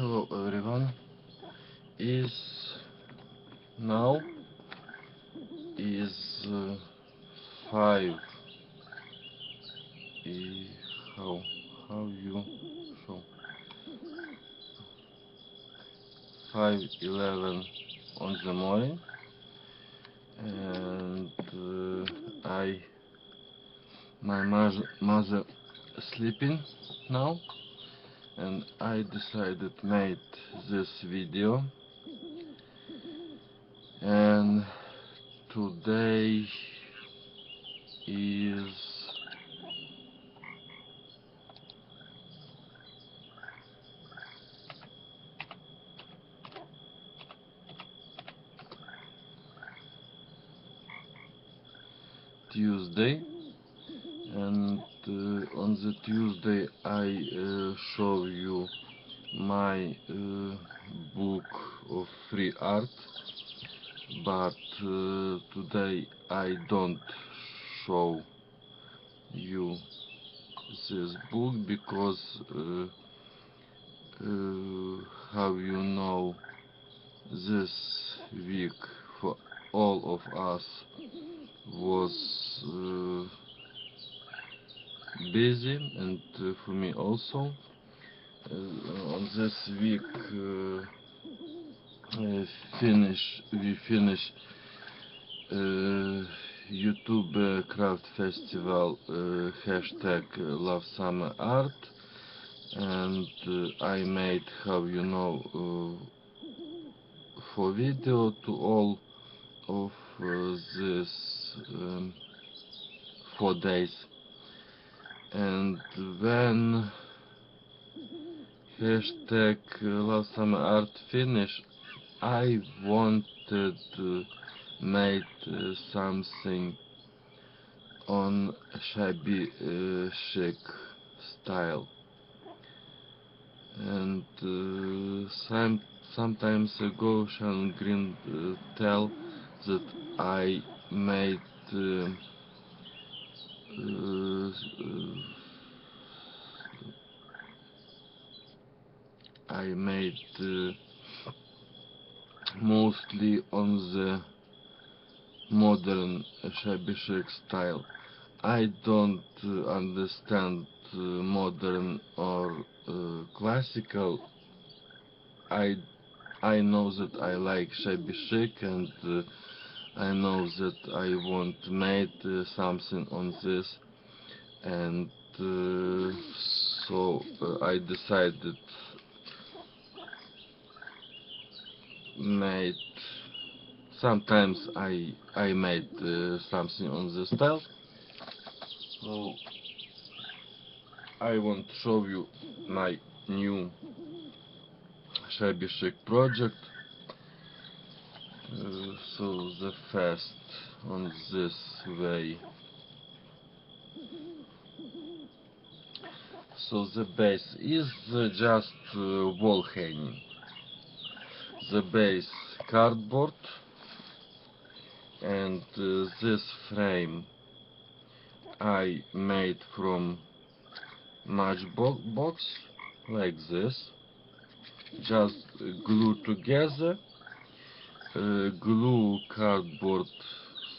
Hello everyone. Is now is uh, five. i- how how you show five eleven on the morning, and uh, I my mother mother sleeping now and I decided made this video. And today is Tuesday and uh, on the Tuesday I uh, show you my uh, book of free art but uh, today I don't show you this book because uh, uh, how you know this week for all of us was uh, busy and uh, for me also. Uh, on this week uh, finish we finish uh, YouTube uh, Craft Festival uh, hashtag Love Summer Art. And I made how you know for video to all of this um, four days and when hashtag love summer art finish. I wanted to make uh, something on shabby uh, chic style. And uh, some sometimes ago Sean Green uh, tell that I made uh, I made uh, mostly on the modern shabby chic style. I don't uh, understand uh, modern or uh, classical. I I know that I like shabby chic and uh, I know that I want to make uh, something on this and uh, so uh, I decided made sometimes I I made uh, something on this style. So I want to show you my new shabby chic project so the first on this way. So the base is just uh, wall hanging. The base cardboard and uh, this frame I made from matchbox box like this. Just glue together uh, glue cardboard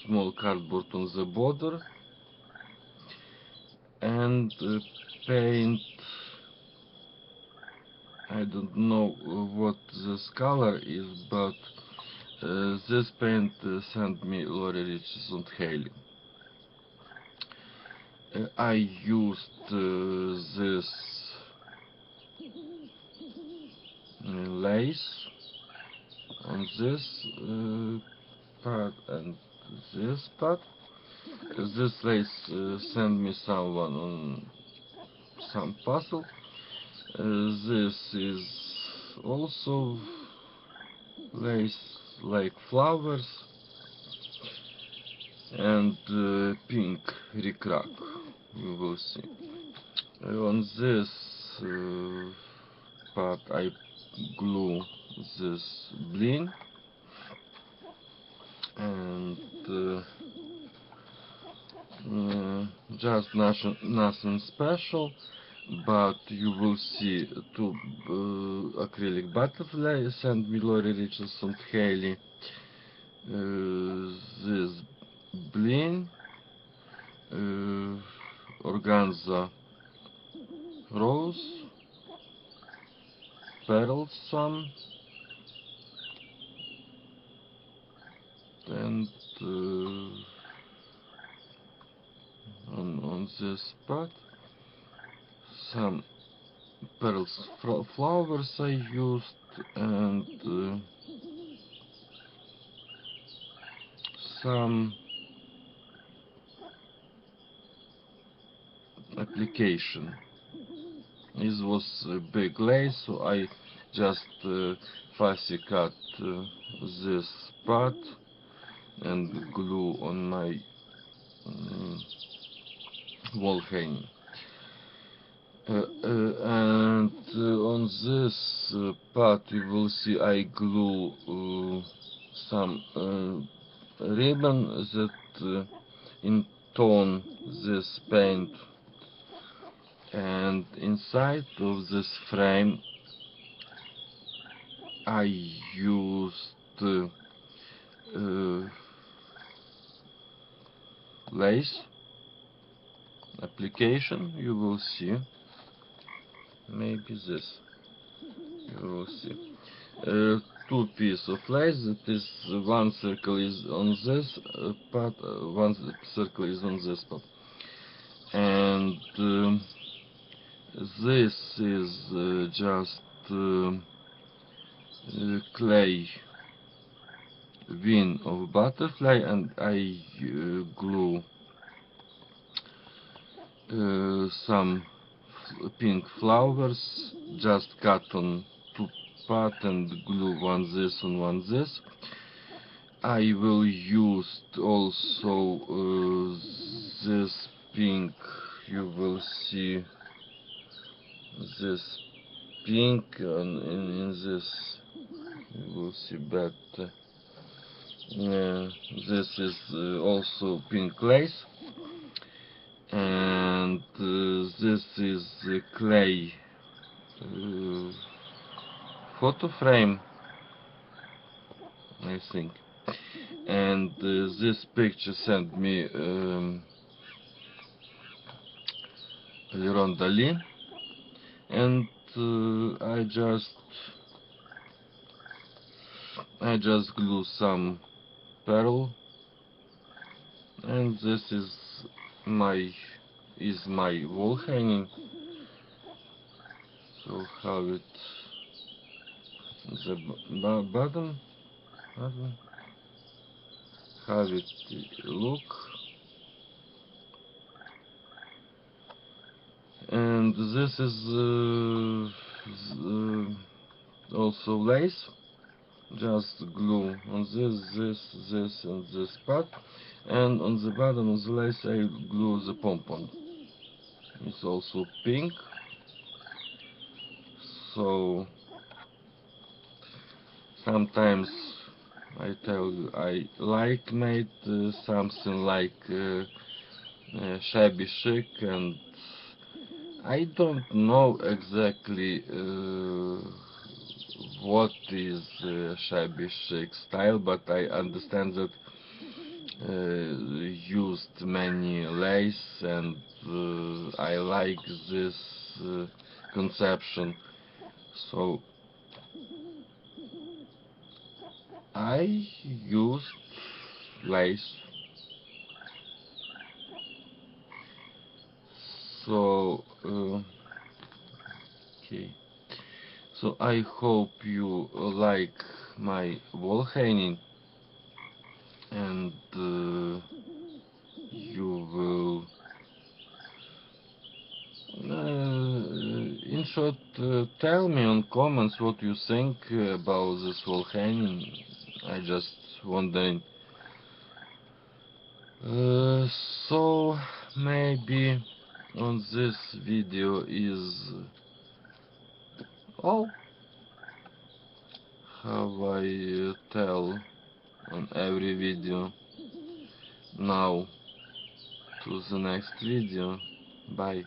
small cardboard on the border. And uh, paint. I don't know what this color is but uh, this paint sent me Lori Richardson Haley I used this lace on this uh, part and this part? This lace uh, sent me someone on some puzzle. Uh, this is also lace like flowers and uh, pink rickrack you will see. On this uh, part I glue this bling and uh, uh, just nothing, nothing special but you will see two uh, acrylic butterflies and Milori Richardson Haley. Uh, this bling, uh, organza rose, pearls some, and uh, on on this part some pearls flowers I used and uh, some application. This was a big lace, so I just uh, fussy cut uh, this part and glue on my mm, wall hanging. Uh, uh, and uh, on this uh, part you will see I glue uh, some ribbon that in tone this paint and inside of this frame I used uh, uh, lace application you will see. Maybe this you will see. Uh, two piece of lace that is one circle is on this uh, part uh, one circle is on this part. And um, this is uh, just um, uh, clay wing of butterfly and I uh, glue uh, some pink flowers just cut on two part and glue one this and one this. I will use also uh, this pink you will see this pink and in, in this you will see better this is uh, also pink lace. And uh, this is uh, clay uh, photo frame I think. And uh, this picture sent me um, Leron Dali and uh, I just I just glue some pearl. And this is my is my wall hanging. So how it the bottom. Bottom. How it look. And this is uh, also lace just glue on this this this and this part and on the bottom of the lace I glue the pom-pom it's also pink. So sometimes I tell you I like made uh, something like uh, uh, shabby chic and I don't know exactly uh, what is uh, shabby chic style but I understand that uh, used many lace and uh, I like this uh, conception. So I used lace so uh, okay so I hope you like my wall hanging and uh, you will uh, in short uh, tell me on comments what you think about this wall hanging. I just wondering. Uh, so maybe on this video is how I uh, tell on every video now. To the next video. Bye